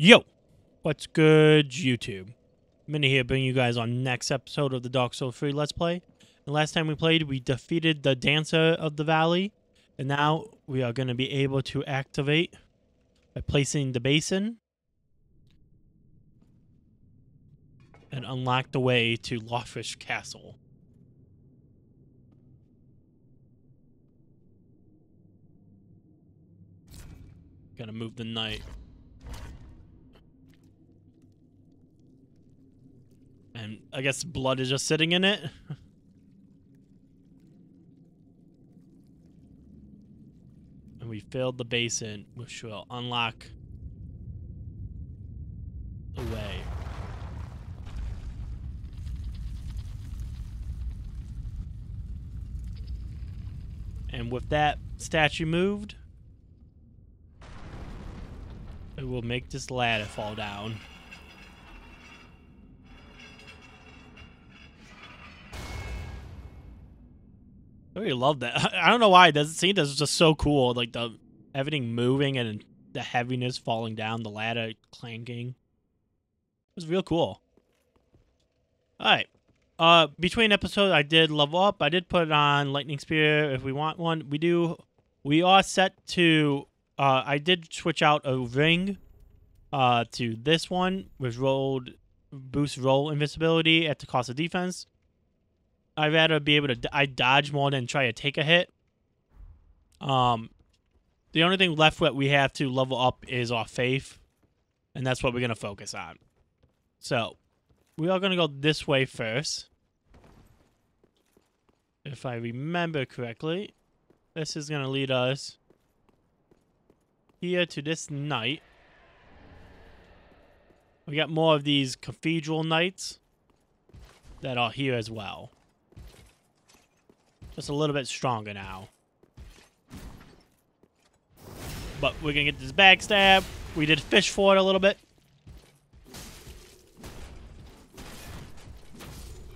Yo, what's good, YouTube? Mini here, bringing you guys on next episode of the Dark Souls 3 Let's Play. The last time we played, we defeated the Dancer of the Valley, and now we are going to be able to activate by placing the basin and unlock the way to Lothric Castle. Gotta move the knight. And I guess blood is just sitting in it. and we filled the basin, which will unlock the way. And with that statue moved, it will make this ladder fall down. I really love that. I don't know why. It Does it seem that's just so cool? Like the everything moving and the heaviness falling down, the ladder clanking. It was real cool. All right. Uh, between episodes, I did level up. I did put on lightning spear if we want one. We do. We are set to. Uh, I did switch out a ring. Uh, to this one with rolled boost roll invincibility at the cost of defense. I'd rather be able to I dodge more than try to take a hit. Um, the only thing left that we have to level up is our faith, and that's what we're gonna focus on. So, we are gonna go this way first. If I remember correctly, this is gonna lead us here to this knight. We got more of these cathedral knights that are here as well. Just a little bit stronger now. But we're gonna get this backstab. We did fish for it a little bit.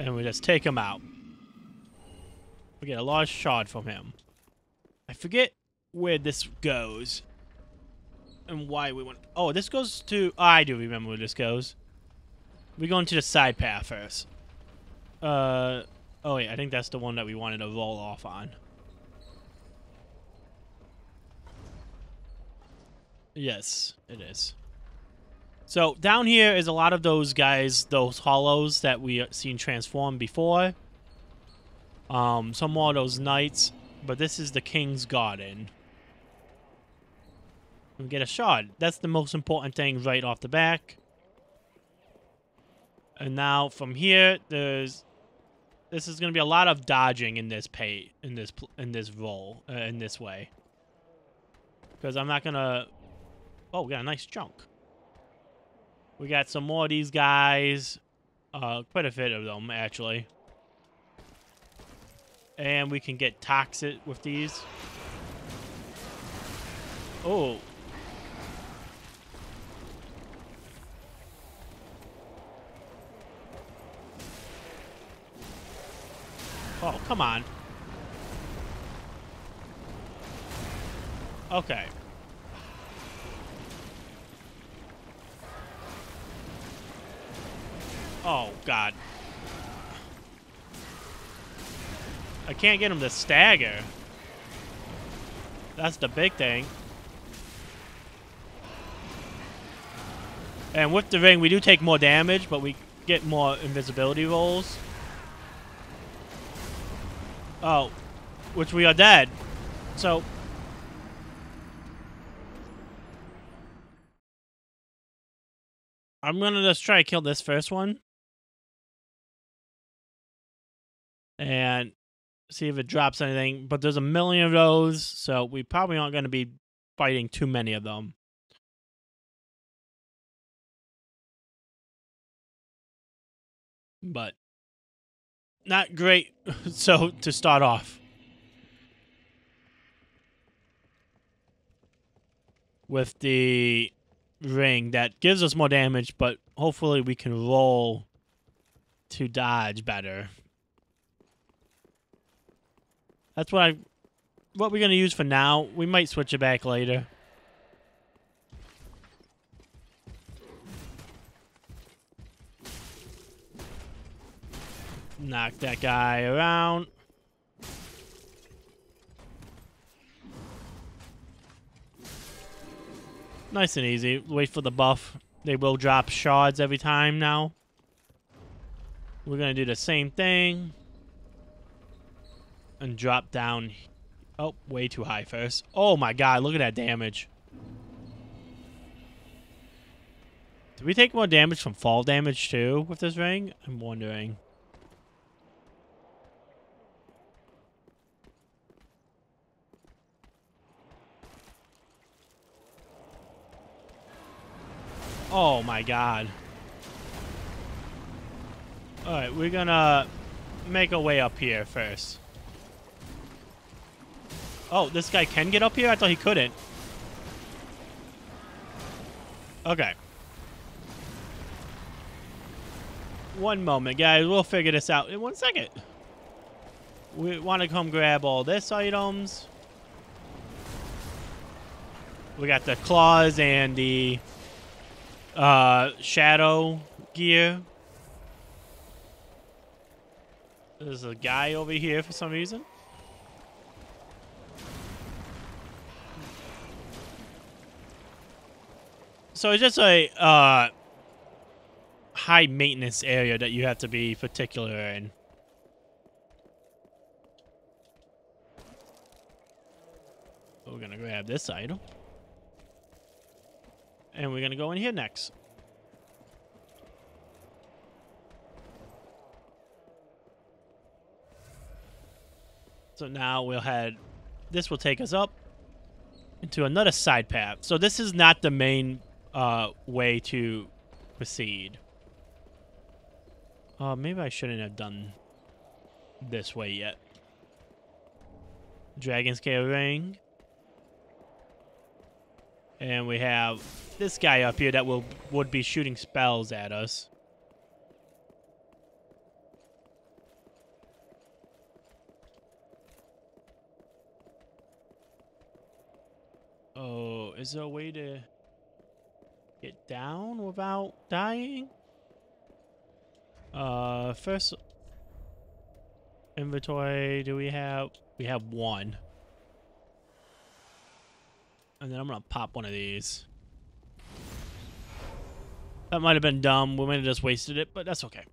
And we just take him out. We get a large shard from him. I forget where this goes. And why we want... Oh, this goes to... I do remember where this goes. We go into the side path first. Uh... Oh, wait, I think that's the one that we wanted to roll off on. Yes, it is. So, down here is a lot of those guys, those hollows that we seen transform before. Um, some more of those knights, but this is the King's Garden. We get a shot. That's the most important thing right off the back. And now from here, there's this is going to be a lot of dodging in this pay in this in this role uh, in this way. Because I'm not going to Oh, we got a nice chunk. We got some more of these guys. Uh, quite a bit of them, actually. And we can get toxic with these. Oh. Oh, come on. Okay. Oh, God. I can't get him to stagger. That's the big thing. And with the ring, we do take more damage, but we get more invisibility rolls. Oh, which we are dead. So... I'm gonna just try to kill this first one. and see if it drops anything. But there's a million of those, so we probably aren't to be fighting too many of them. But not great. so to start off. With the ring that gives us more damage, but hopefully we can roll to dodge better. That's what I what we're gonna use for now. We might switch it back later. Knock that guy around. Nice and easy. Wait for the buff. They will drop shards every time now. We're going to do the same thing. And drop down. Oh, way too high first. Oh my god, look at that damage. Do we take more damage from fall damage too with this ring? I'm wondering. Oh my god. Alright, we're gonna make our way up here first. Oh, this guy can get up here? I thought he couldn't. Okay. One moment, guys. We'll figure this out in one second. We want to come grab all this items. We got the claws and the uh, shadow gear. There's a guy over here for some reason. So it's just a uh, high maintenance area that you have to be particular in. We're gonna grab this item. And we're going to go in here next. So now we'll head... This will take us up into another side path. So this is not the main uh, way to proceed. Uh, maybe I shouldn't have done this way yet. Dragon Scale Ring. And we have this guy up here that will would be shooting spells at us. Oh, is there a way to get down without dying? Uh, first inventory, do we have? We have one. And then I'm going to pop one of these. That might have been dumb. We might have just wasted it, but that's okay.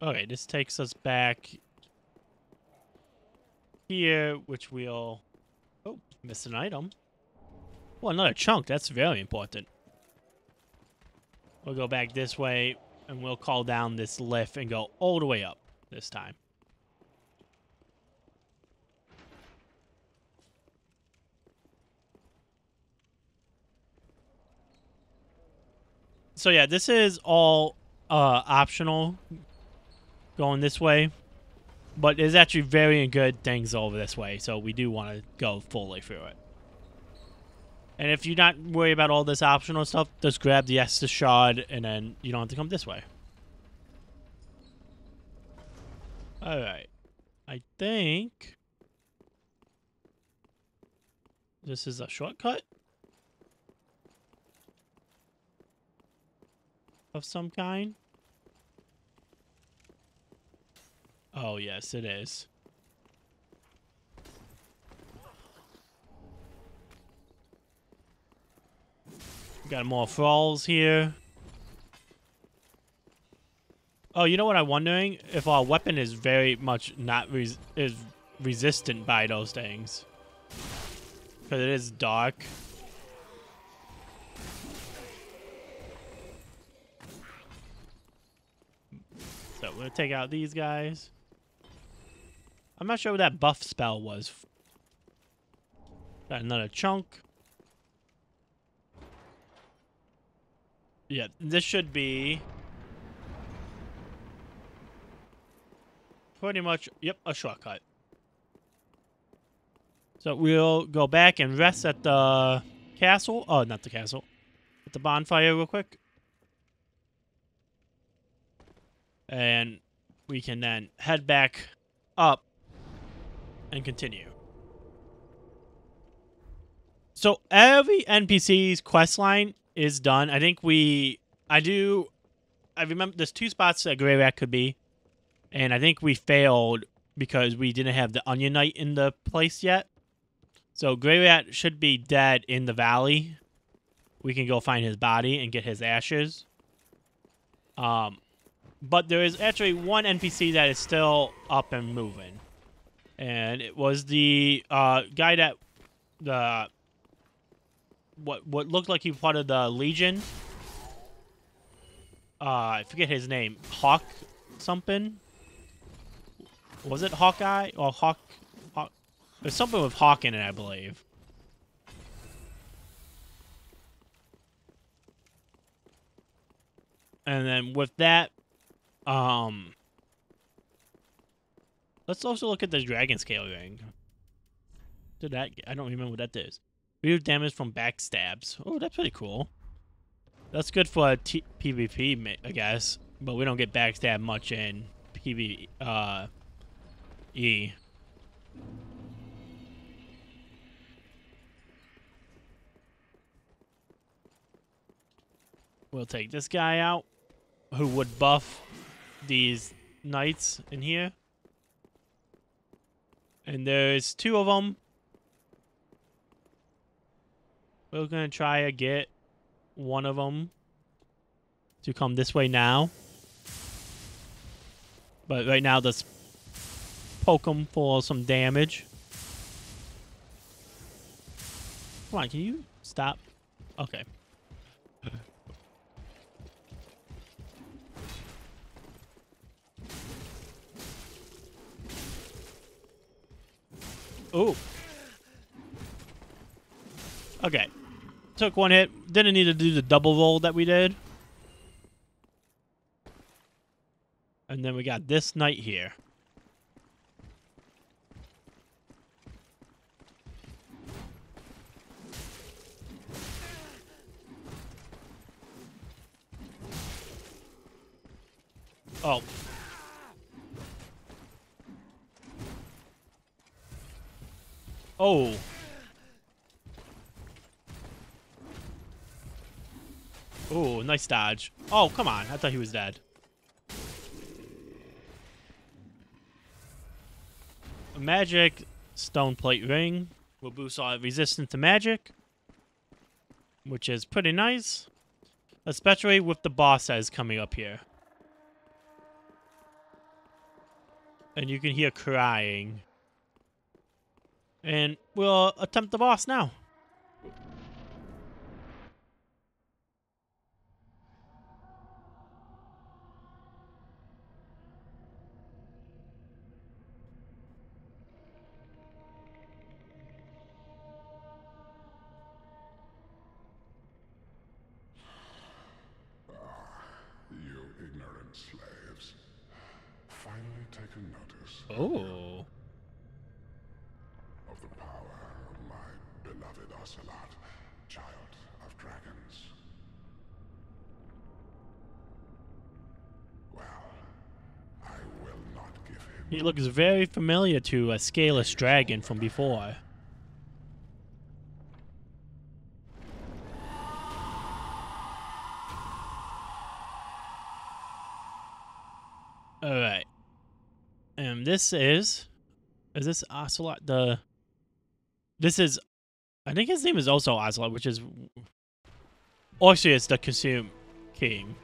Okay, this takes us back here, which we'll... Oh, missed an item. Well, another chunk. That's very important. We'll go back this way, and we'll call down this lift and go all the way up this time. So yeah, this is all uh, optional going this way. But there's actually very good things over this way, so we do want to go fully through it. And if you're not worried about all this optional stuff, just grab the Estus Shard, and then you don't have to come this way. Alright. I think... This is a shortcut? Of some kind? Oh, yes, it is. Got more thralls here. Oh, you know what I'm wondering? If our weapon is very much not res is resistant by those things. Because it is dark. So we'll take out these guys. I'm not sure what that buff spell was. Got another chunk. Yeah, this should be pretty much, yep, a shortcut. So we'll go back and rest at the castle. Oh, not the castle. At the bonfire real quick. And we can then head back up and continue. So every NPC's quest line is done. I think we, I do, I remember there's two spots that Greirat could be, and I think we failed because we didn't have the Onion Knight in the place yet. So Greirat should be dead in the valley. We can go find his body and get his ashes. Um, but there is actually one NPC that is still up and moving, and it was the uh, guy that the what what looked like he of the Legion. Uh, I forget his name. Hawk something. Was it Hawkeye or Hawk? Hawk? There's something with Hawk in it, I believe. And then with that, um, let's also look at the Dragon Scale ring. Did that? I don't remember what that is. Real damage from backstabs. Oh, that's pretty cool. That's good for PvP, I guess. But we don't get backstab much in PvE. Uh, E. We'll take this guy out, who would buff these knights in here. And there's two of them we're gonna try to get one of them to come this way now. But right now, let's poke them for some damage. Come on, can you stop? Okay. Oh. Okay took one hit. Didn't need to do the double roll that we did. And then we got this knight here. Oh. Oh. Oh, nice dodge. Oh, come on. I thought he was dead. A magic stone plate ring will boost our resistance to magic, which is pretty nice, especially with the boss that is coming up here. And you can hear crying. And we'll attempt the boss now. Oh. Of the power of my beloved Ocelotte, child of dragons. Well, I will not give him. He looks very familiar to a scaleless dragon from before. Alright. And this is is this Ocelot the this is I think his name is also Ocelot, which is oh, actually it's the Consume King.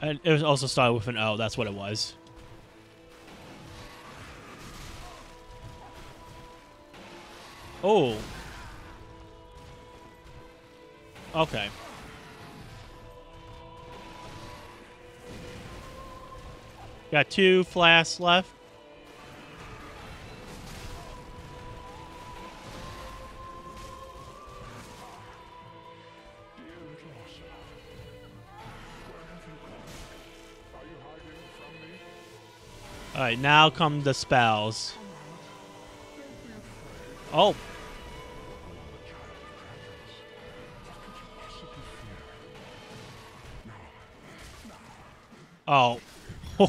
And it was also started with an O, that's what it was. Oh. Okay. Got two flasks left. Alright, now come the spells. Oh. Oh.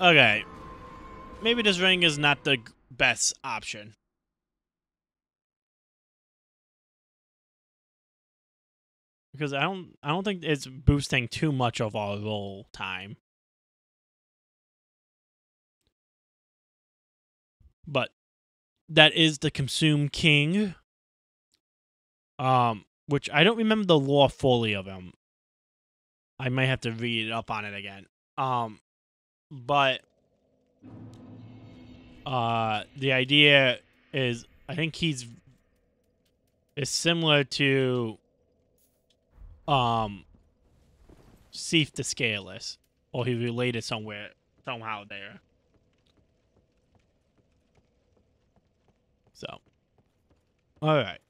okay. Maybe this ring is not the best option. Because I don't I don't think it's boosting too much of our roll time. But that is the Consume King. Um, which I don't remember the lore fully of him. I might have to read up on it again. Um, but uh, the idea is I think he's is similar to um Seath the Scaleless, or he related somewhere somehow there. So, all right.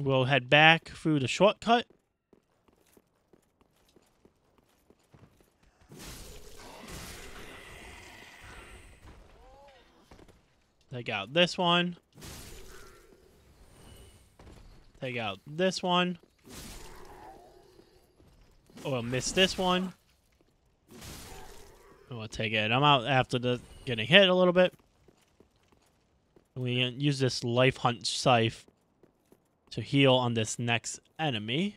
We'll head back through the shortcut. Take out this one. Take out this one. Oh, I'll miss this one. We'll take it. I'm out after the getting hit a little bit. We use this life hunt scythe to heal on this next enemy.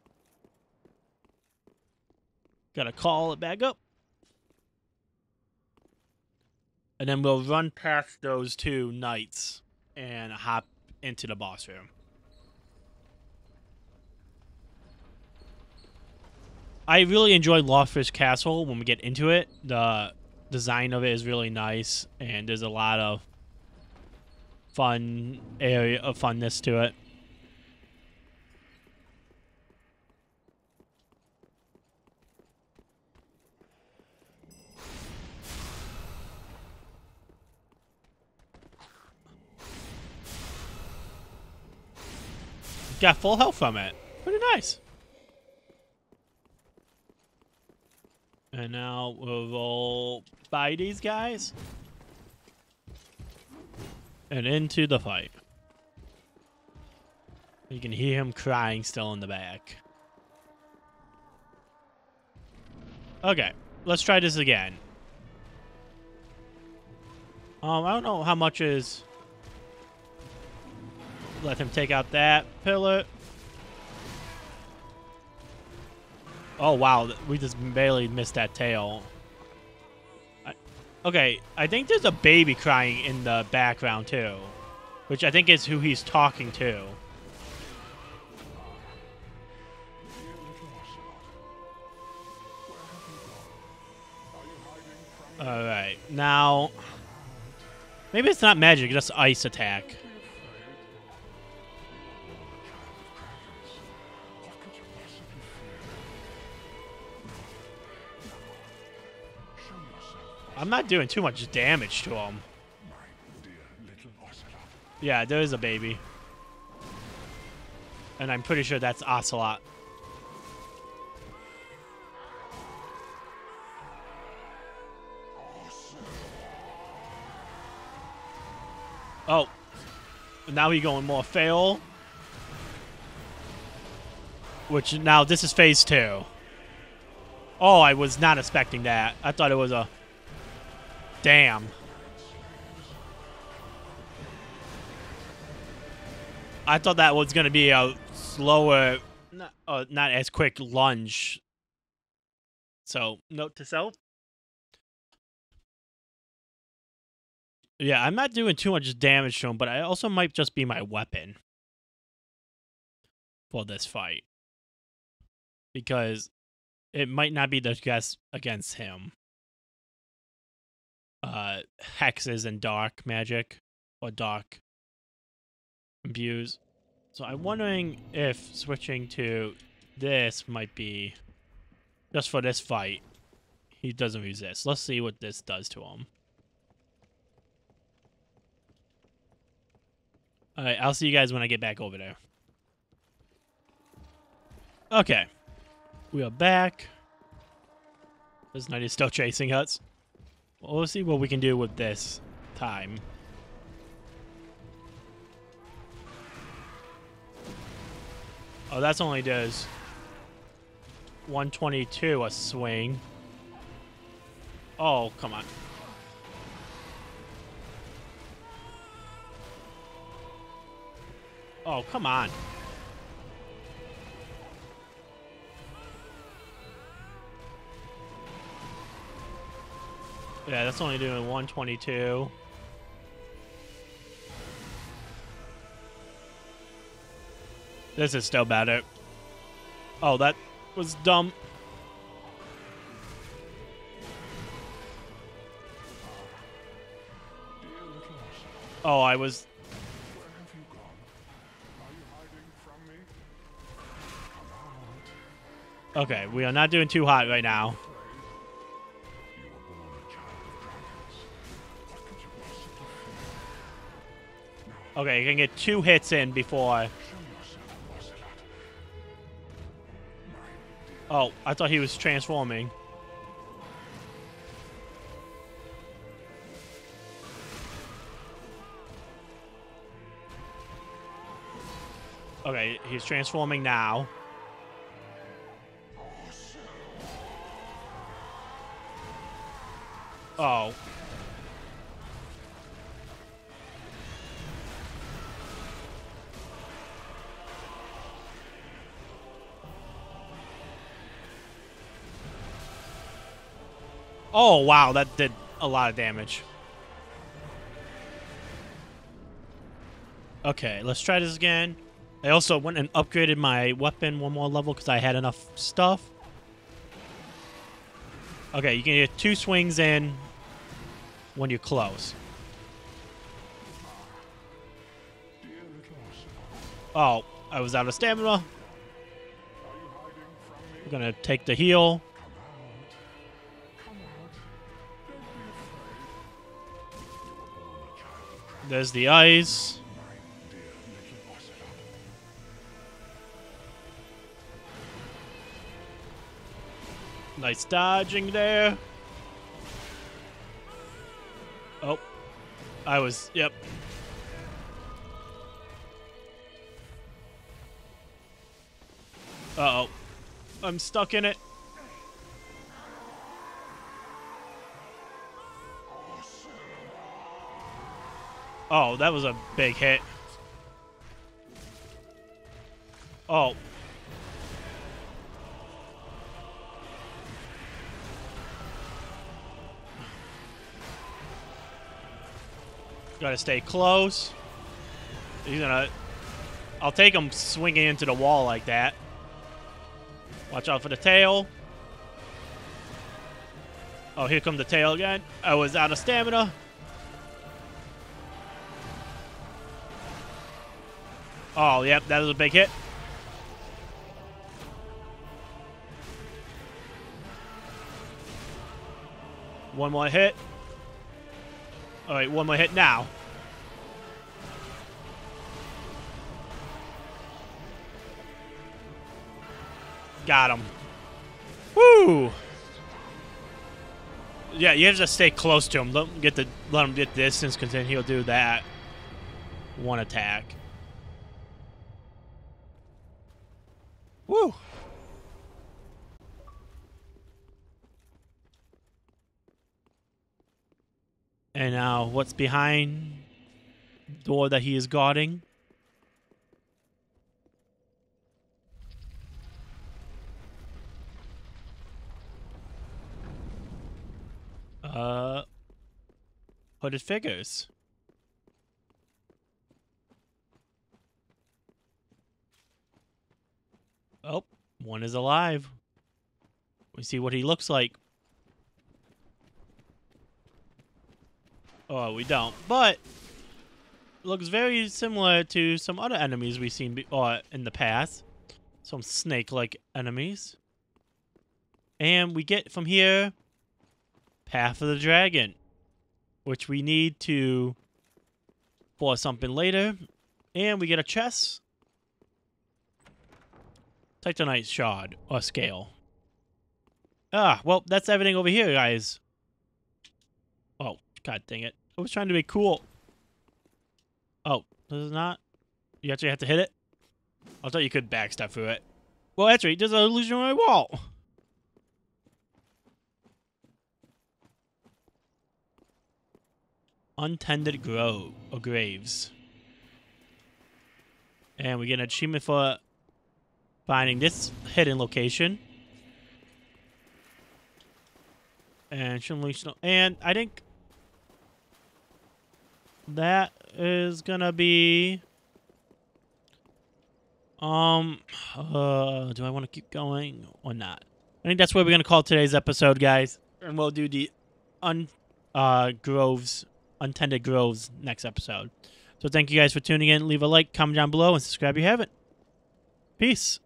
Gotta call it back up. And then we'll run past those two knights and hop into the boss room. I really enjoy Lothric Castle when we get into it. The design of it is really nice, and there's a lot of fun area of funness to it. Got full health from it. Pretty nice. And now we'll roll by these guys. And into the fight. You can hear him crying still in the back. Okay, let's try this again. Um, I don't know how much is let him take out that pillar. Oh, wow. We just barely missed that tail. I, okay, I think there's a baby crying in the background, too. Which I think is who he's talking to. Alright, now... Maybe it's not magic, just ice attack. I'm not doing too much damage to him. Yeah, there is a baby. And I'm pretty sure that's Ocelotte. Oh. Now he's going more fail. Which now this is phase two. Oh, I was not expecting that. I thought it was a Damn. I thought that was going to be a slower, not, uh, not as quick lunge. So, note to self. Yeah, I'm not doing too much damage to him, but I also might just be my weapon for this fight. Because it might not be the best against him uh, hexes and dark magic or dark views. So I'm wondering if switching to this might be just for this fight. He doesn't resist. Let's see what this does to him. Alright, I'll see you guys when I get back over there. Okay. We are back. This knight is still chasing us. Well, we'll see what we can do with this time. Oh, that's only does 122 a swing. Oh, come on. Oh, come on. Yeah, that's only doing 122. This is still better. Oh, that was dumb. Oh, I was. Okay, we are not doing too hot right now. Okay, you can get two hits in before. Ocelot. Oh, I thought he was transforming. Okay, he's transforming now. Wow, that did a lot of damage. Okay, let's try this again. I also went and upgraded my weapon one more level because I had enough stuff. Okay, you can get two swings in when you're close. Oh, I was out of stamina. you? We're gonna take the heal. There's the Ocelot. Nice dodging there. Oh. I was, yep. Uh oh. I'm stuck in it. Oh, that was a big hit. Oh. Gotta stay close. He's gonna. I'll take him swinging into the wall like that. Watch out for the tail. Oh, here come the tail again. I was out of stamina. Oh, yep, that was a big hit. One more hit. All right, one more hit now. Got him. Woo! Yeah, you have to stay close to him. Let him get the let him get distance, because then he'll do that one attack. Woo! And now, what's behind the door that he is guarding? Uh, hooded figures. Oh, one is alive. We see what he looks like. Oh, we don't. But looks very similar to some other enemies we've seen be- uh, in the past. Some snake-like enemies. And we get from here Path of the Dragon, which we need to for something later. And we get a chest. Titanite shard or scale. Ah, well, that's everything over here, guys. Oh, god dang it. I was trying to be cool. Oh, this is not? You actually have to hit it? I thought you could backstep through it. Well, actually, there's an illusionary wall. Untended grove or graves. And we get an achievement for finding this hidden location. And we snow- and I think that is gonna be um uh do I want to keep going or not? I think that's what we're gonna call today's episode, guys. And we'll do the un uh groves untended groves next episode. So thank you guys for tuning in. Leave a like, comment down below, and subscribe if you haven't. Peace.